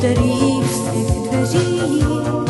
kterých z těch dveří